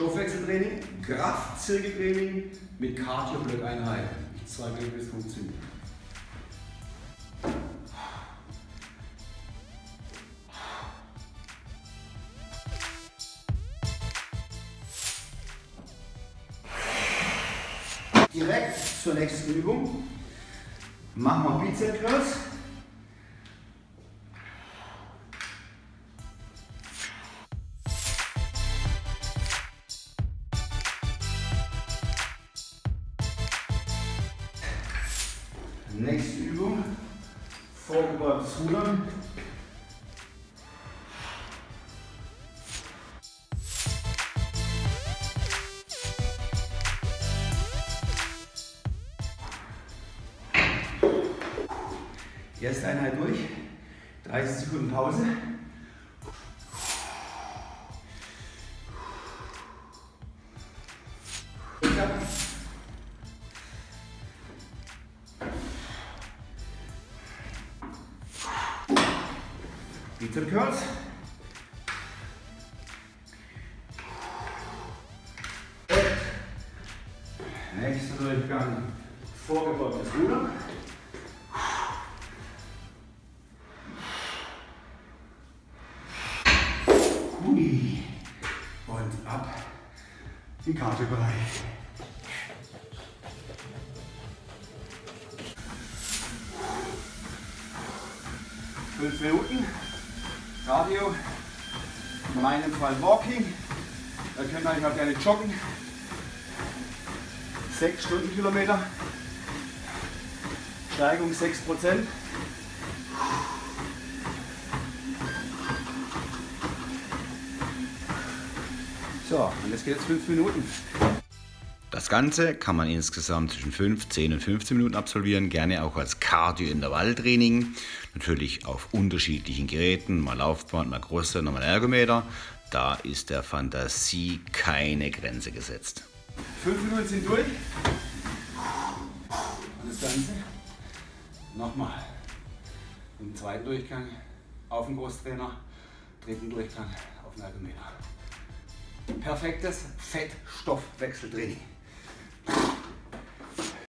Stoffwechseltraining, Kraftzirkeltraining mit Cardio-Blöckeinheiten. Ich zeige euch, wie es funktioniert. Direkt zur nächsten Übung. Machen wir Bizep Nächste Übung. Vorgebeugtes Rudern. Erste Einheit durch. 30 Sekunden Pause. Bizep Curls. Nächster Durchgang. Vorgebeugtes Rudern. Hui. Und ab in den Cardio-Bereich. Fünf Minuten Cardio, in meinem Fall Walking. Da könnt ihr euch auch gerne joggen. Sechs Stundenkilometer. Steigung 6 Prozent. So, und jetzt geht es 5 Minuten. Das Ganze kann man insgesamt zwischen 5, 10 und 15 Minuten absolvieren, gerne auch als Cardio-Intervalltraining. Natürlich auf unterschiedlichen Geräten, mal Laufband, mal Große, mal Ergometer. Da ist der Fantasie keine Grenze gesetzt. 5 Minuten sind durch. Und das Ganze nochmal im zweiten Durchgang auf den Großtrainer, dritten Durchgang auf den Ergometer. Perfektes Fettstoffwechseltraining.